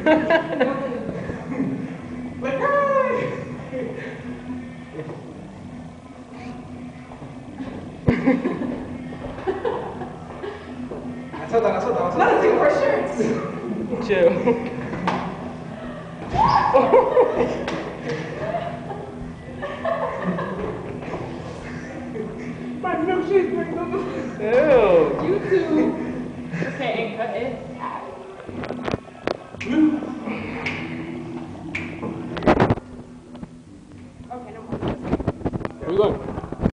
Like, hey! Nasota, nasota, nasota. Not take our shirts. Chill. My milkshake's up. Ew. You too. Okay, and cut it you. Okay, no more. Where you going?